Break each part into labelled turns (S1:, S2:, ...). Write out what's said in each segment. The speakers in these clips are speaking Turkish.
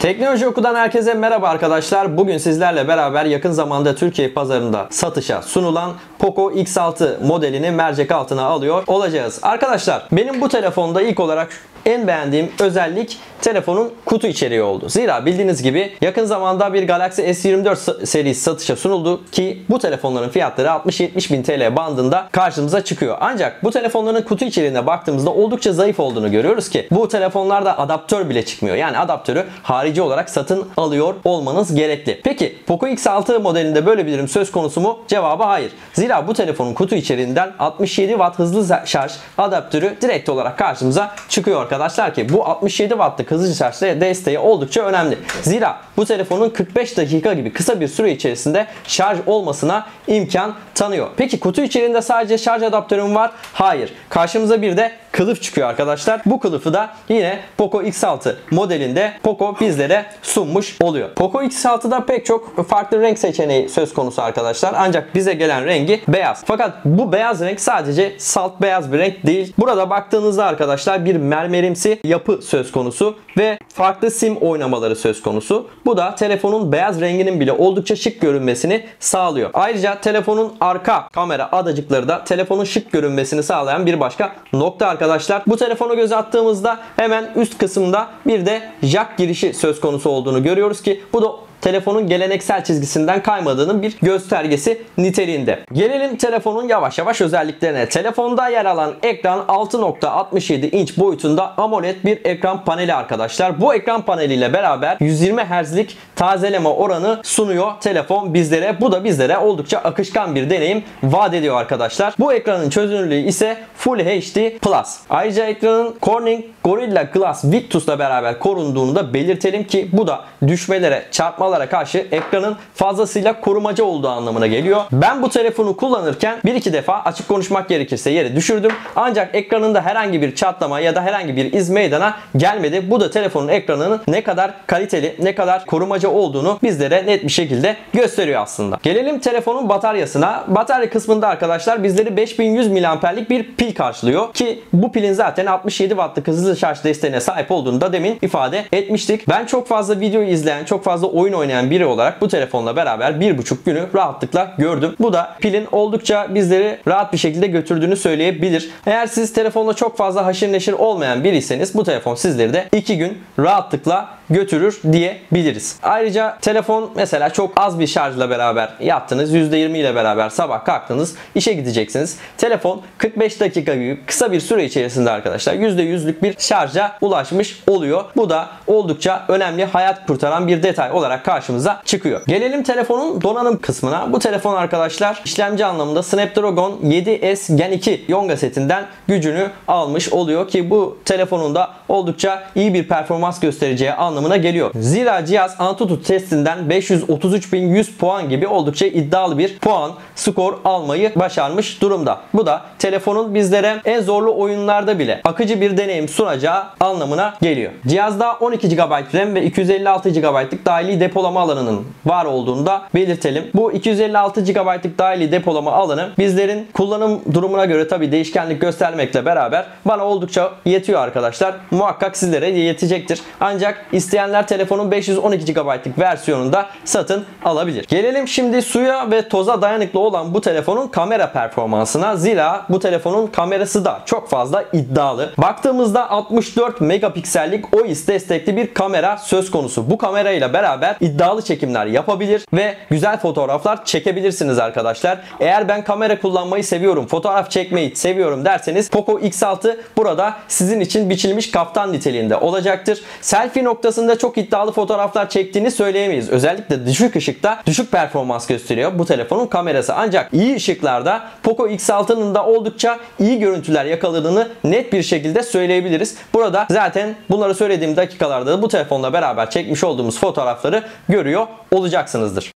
S1: Teknoloji Oku'dan herkese merhaba arkadaşlar. Bugün sizlerle beraber yakın zamanda Türkiye pazarında satışa sunulan Poco X6 modelini mercek altına alıyor olacağız. Arkadaşlar benim bu telefonda ilk olarak en beğendiğim özellik telefonun kutu içeriği oldu. Zira bildiğiniz gibi yakın zamanda bir Galaxy S24 serisi satışa sunuldu ki bu telefonların fiyatları 60-70 bin TL bandında karşımıza çıkıyor. Ancak bu telefonların kutu içeriğine baktığımızda oldukça zayıf olduğunu görüyoruz ki bu telefonlarda adaptör bile çıkmıyor. Yani adaptörü harici olarak satın alıyor olmanız gerekli. Peki Poco X6 modelinde böyle bir durum söz konusu mu? Cevabı hayır. Zira bu telefonun kutu içeriğinden 67 Watt hızlı şarj adaptörü direkt olarak karşımıza çıkıyor arkadaşlar ki bu 67 Watt'lık hızlı şarj desteği oldukça önemli. Zira bu telefonun 45 dakika gibi kısa bir süre içerisinde şarj olmasına imkan tanıyor. Peki kutu içerisinde sadece şarj adaptörü mü var? Hayır. Karşımıza bir de kılıf çıkıyor arkadaşlar. Bu kılıfı da yine Poco X6 modelinde Poco bizlere sunmuş oluyor. Poco X6'da pek çok farklı renk seçeneği söz konusu arkadaşlar. Ancak bize gelen rengi beyaz. Fakat bu beyaz renk sadece salt beyaz bir renk değil. Burada baktığınızda arkadaşlar bir mermerimsi yapı söz konusu ve farklı sim oynamaları söz konusu. Bu da telefonun beyaz renginin bile oldukça şık görünmesini sağlıyor. Ayrıca telefonun arka kamera adacıkları da telefonun şık görünmesini sağlayan bir başka nokta arkadaşlar. Bu telefonu göz attığımızda hemen üst kısımda bir de jack girişi söz konusu olduğunu görüyoruz ki bu da telefonun geleneksel çizgisinden kaymadığının bir göstergesi niteliğinde. Gelelim telefonun yavaş yavaş özelliklerine. Telefonda yer alan ekran 6.67 inç boyutunda AMOLED bir ekran paneli arkadaşlar. Bu ekran paneliyle beraber 120 Hz'lik tazeleme oranı sunuyor telefon bizlere. Bu da bizlere oldukça akışkan bir deneyim vaat ediyor arkadaşlar. Bu ekranın çözünürlüğü ise Full HD Plus. Ayrıca ekranın Corning Gorilla Glass Victus'la beraber korunduğunu da belirtelim ki bu da düşmelere, çarpmalara karşı ekranın fazlasıyla korumacı olduğu anlamına geliyor. Ben bu telefonu kullanırken bir iki defa açık konuşmak gerekirse yere düşürdüm. Ancak ekranında herhangi bir çatlama ya da herhangi bir iz meydana gelmedi. Bu da telefonun ekranının ne kadar kaliteli, ne kadar korumacı olduğunu bizlere net bir şekilde gösteriyor aslında. Gelelim telefonun bataryasına. Batarya kısmında arkadaşlar bizleri 5100 mAh'lik bir pil karşılıyor ki bu pilin zaten 67 Watt'lık hızlı şarj desteğine sahip olduğunu da demin ifade etmiştik. Ben çok fazla video izleyen, çok fazla oyun oynayan biri olarak bu telefonla beraber bir buçuk günü rahatlıkla gördüm. Bu da pilin oldukça bizleri rahat bir şekilde götürdüğünü söyleyebilir. Eğer siz telefonla çok fazla haşır neşir olmayan biriyseniz bu telefon sizleri de 2 gün rahatlıkla götürür diyebiliriz. Ayrıca telefon mesela çok az bir şarjla beraber yattınız. %20 ile beraber sabah kalktınız. işe gideceksiniz. Telefon 45 dakika gibi kısa bir süre içerisinde arkadaşlar %100'lük bir şarja ulaşmış oluyor. Bu da oldukça önemli hayat kurtaran bir detay olarak karşımıza çıkıyor. Gelelim telefonun donanım kısmına. Bu telefon arkadaşlar işlemci anlamında Snapdragon 7S Gen 2 Yonga setinden gücünü almış oluyor ki bu telefonun da oldukça iyi bir performans göstereceği anlamına geliyor. Zira cihaz Antutu testinden 533.100 puan gibi oldukça iddialı bir puan skor almayı başarmış durumda. Bu da telefonun bizlere en zorlu oyunlarda bile akıcı bir deneyim sunacağı anlamına geliyor. Cihazda 12 GB RAM ve 256 GB'lık dahili depolama alanının var olduğunu da belirtelim. Bu 256 GB'lık dahili depolama alanı bizlerin kullanım durumuna göre tabi değişkenlik göstermekle beraber bana oldukça yetiyor arkadaşlar. Muhakkak sizlere yetecektir. Ancak isteyenler telefonun 512 GB'lık versiyonunda satın alabilir. Gelelim şimdi suya ve toza dayanıklı olan bu telefonun kamera performansına. Zira bu telefonun kamerası da çok fazla iddialı. Baktığımızda 64 megapiksellik OIS destekli bir kamera söz konusu. Bu kamerayla beraber iddialı çekimler yapabilir ve güzel fotoğraflar çekebilirsiniz arkadaşlar. Eğer ben kamera kullanmayı seviyorum, fotoğraf çekmeyi seviyorum derseniz Poco X6 burada sizin için biçilmiş kaftan niteliğinde olacaktır. Selfie noktasında çok iddialı fotoğraflar çektiğini söyleyemeyiz. Özellikle düşük ışıkta düşük performans gösteriyor bu telefonun kamerası. Ancak iyi ışıklarda Poco X6'nın da oldukça iyi görüntüler yakaladığını net bir şekilde söyleyebiliriz. Burada zaten bunları söylediğim dakikalarda da bu telefonla beraber çekmiş olduğumuz fotoğrafları görüyor olacaksınızdır.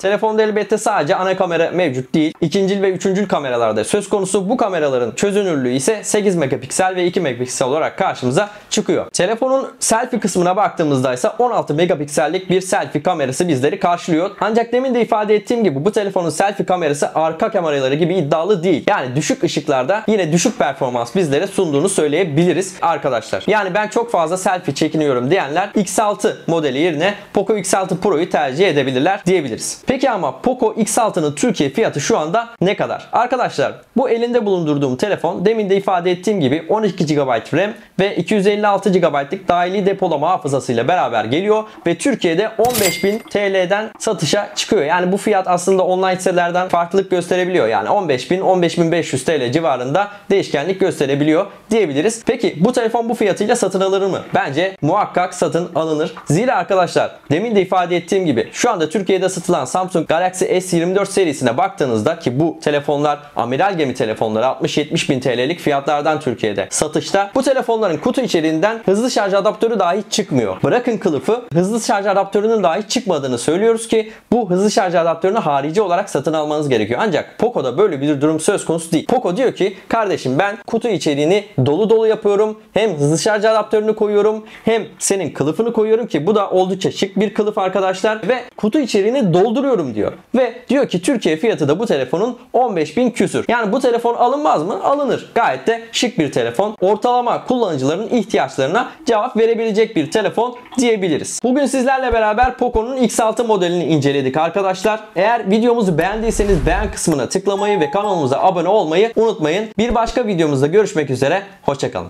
S1: Telefonda elbette sadece ana kamera mevcut değil. İkincil ve üçüncül kameralarda söz konusu. Bu kameraların çözünürlüğü ise 8 megapiksel ve 2 megapiksel olarak karşımıza çıkıyor. Telefonun selfie kısmına baktığımızda ise 16 megapiksellik bir selfie kamerası bizleri karşılıyor. Ancak demin de ifade ettiğim gibi bu telefonun selfie kamerası arka kameraları gibi iddialı değil. Yani düşük ışıklarda yine düşük performans bizlere sunduğunu söyleyebiliriz arkadaşlar. Yani ben çok fazla selfie çekiniyorum diyenler X6 modeli yerine Poco X6 Pro'yu tercih edebilirler diyebiliriz. Peki ama Poco X6'nın Türkiye fiyatı şu anda ne kadar? Arkadaşlar bu elinde bulundurduğum telefon demin de ifade ettiğim gibi 12 GB RAM ve 256 GB'lık dahili depolama hafızasıyla beraber geliyor ve Türkiye'de 15.000 TL'den satışa çıkıyor. Yani bu fiyat aslında online sitelerden farklılık gösterebiliyor. Yani 15.000 15.500 TL civarında değişkenlik gösterebiliyor diyebiliriz. Peki bu telefon bu fiyatıyla satın alınır mı? Bence muhakkak satın alınır. Zira arkadaşlar demin de ifade ettiğim gibi şu anda Türkiye'de satılan Samsung Galaxy S24 serisine baktığınızda ki bu telefonlar amiral gemi telefonları 60-70 bin TL'lik fiyatlardan Türkiye'de satışta. Bu telefonların kutu içeriğinden hızlı şarj adaptörü dahi çıkmıyor. Bırakın kılıfı hızlı şarj adaptörünün dahi çıkmadığını söylüyoruz ki bu hızlı şarj adaptörünü harici olarak satın almanız gerekiyor. Ancak Poco'da böyle bir durum söz konusu değil. Poco diyor ki kardeşim ben kutu içeriğini dolu dolu yapıyorum. Hem hızlı şarj adaptörünü koyuyorum hem senin kılıfını koyuyorum ki bu da oldukça şık bir kılıf arkadaşlar ve kutu içeriğini dolduruyorum diyor. Ve diyor ki Türkiye fiyatı da bu telefonun 15.000 küsür. Yani bu telefon alınmaz mı? Alınır. Gayet de şık bir telefon. Ortalama kullanıcıların ihtiyaçlarına cevap verebilecek bir telefon diyebiliriz. Bugün sizlerle beraber Poco'nun X6 modelini inceledik arkadaşlar. Eğer videomuzu beğendiyseniz beğen kısmına tıklamayı ve kanalımıza abone olmayı unutmayın. Bir başka videomuzda görüşmek üzere. Hoşçakalın.